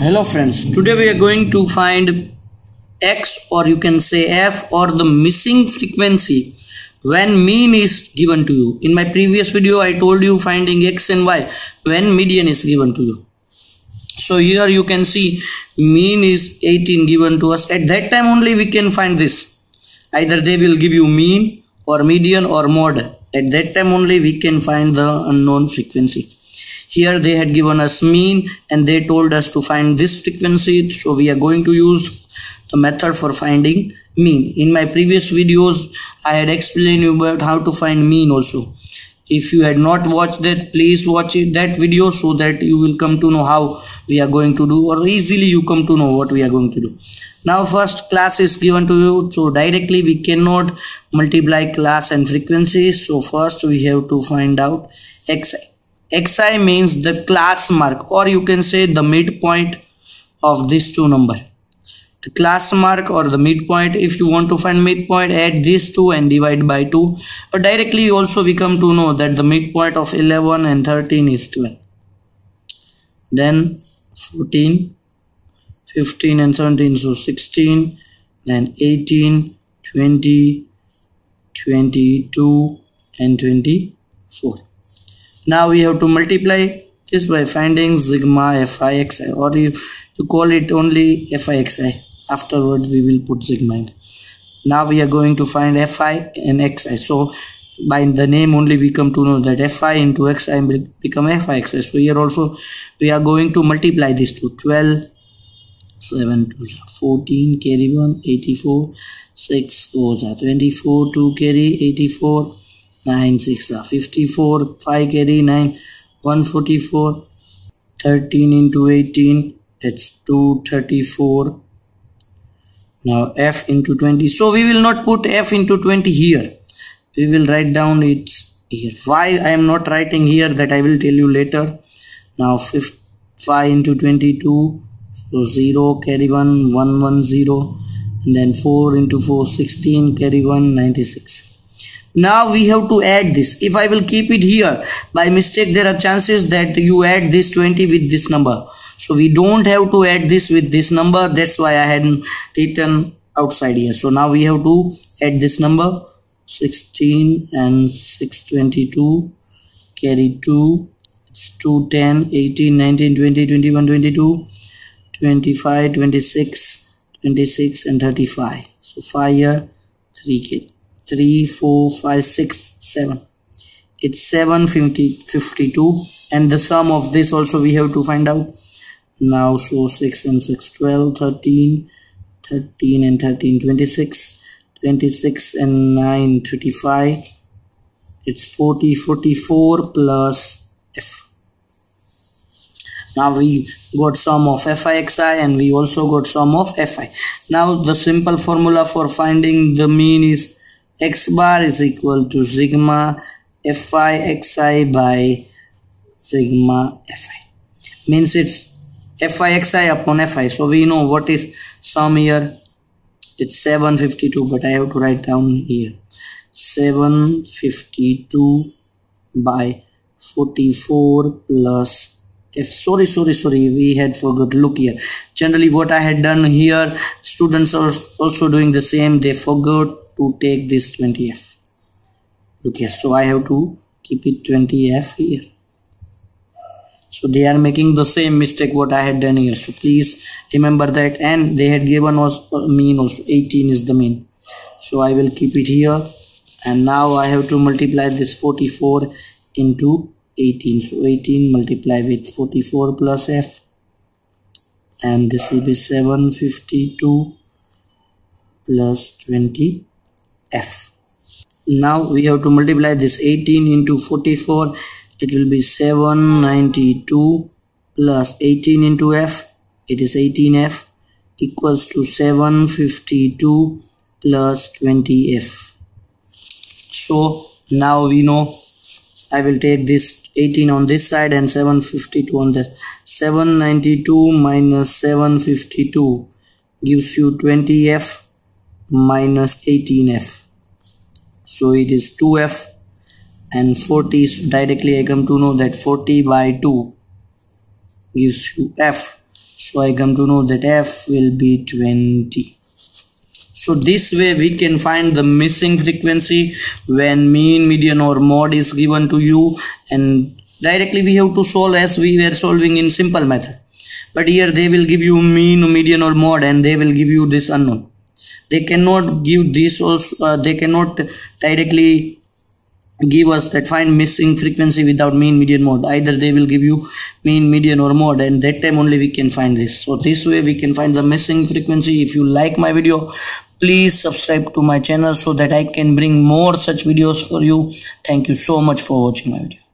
hello friends. Today we are going to find x or you can say f or the missing frequency when mean is given to you. In my previous video i told you finding x and y when median is given to you. So here you can see mean is 18 given to us. At that time only we can find this. Either they will give you mean or median or mode at that time only we can find the unknown frequency here they had given us mean and they told us to find this frequency. So we are going to use the method for finding mean. In my previous videos, I had explained you about how to find mean also. If you had not watched that, please watch it, that video so that you will come to know how we are going to do or easily you come to know what we are going to do. Now first class is given to you. So directly we cannot multiply class and frequency. So first we have to find out xi xi means the class mark or you can say the midpoint of these two number. The class mark or the midpoint if you want to find midpoint add these two and divide by 2 or directly also we come to know that the midpoint of 11 and 13 is 12 then 14 15 and 17 so 16 then 18 20 22 and 24 now we have to multiply this by finding sigma fixi or you, you call it only fixi afterward we will put sigma now we are going to find fi and xi so by the name only we come to know that fi into xi will become fixi so here also we are going to multiply this to 12 7 to 14 carry 1 84 6 goes 24 2 carry 84 9 6 are 54 5 carry 9 144 13 into 18 it's 234 now f into 20 so we will not put f into 20 here. We will write down it here. Why i am not writing here that i will tell you later. Now 5 into 22 so 0 carry 1 1 1 0 and then 4 into 4 16 carry 1 96 now we have to add this. If i will keep it here by mistake there are chances that you add this 20 with this number. So we don't have to add this with this number. That's why i hadn't written outside here. So now we have to add this number. 16 and 622 carry 2 it's 210 18 19 20 21 22 25 26 26 and 35 so 5 here three k. 3, 4, 5, 6, 7. It's 752 and the sum of this also we have to find out. Now so 6 and 6, 12, 13, 13 and 13, 26, 26 and 9, 35. It's 40, 44 plus F. Now we got sum of FIXI and we also got sum of FI. Now the simple formula for finding the mean is x bar is equal to sigma fi xi by sigma fi. Means it's fi xi upon fi. So we know what is sum here it's 752 but i have to write down here. 752 by 44 plus if sorry sorry sorry we had forgot. Look here. Generally what i had done here students are also doing the same. They forgot to take this 20f look here. So I have to keep it 20f here. So they are making the same mistake what I had done here. So please remember that. And they had given us mean also. 18 is the mean. So I will keep it here. And now I have to multiply this 44 into 18 so 18 multiply with 44 plus f. And this will be 752 plus 20 f. Now we have to multiply this 18 into 44 it will be 792 plus 18 into f. It is 18f equals to 752 plus 20f so now we know. I will take this 18 on this side and 752 on this 792 minus 752 gives you 20f minus 18f so it is 2f and 40 so directly I come to know that 40 by 2 gives you f. So I come to know that f will be 20 so this way we can find the missing frequency when mean median or mode is given to you. And directly we have to solve as we were solving in simple method. But here they will give you mean median or mode and they will give you this unknown they cannot give this also uh, they cannot directly give us that find missing frequency without mean median mode. Either they will give you mean median or mode and that time only we can find this. So this way we can find the missing frequency. If you like my video please subscribe to my channel so that i can bring more such videos for you. Thank you so much for watching my video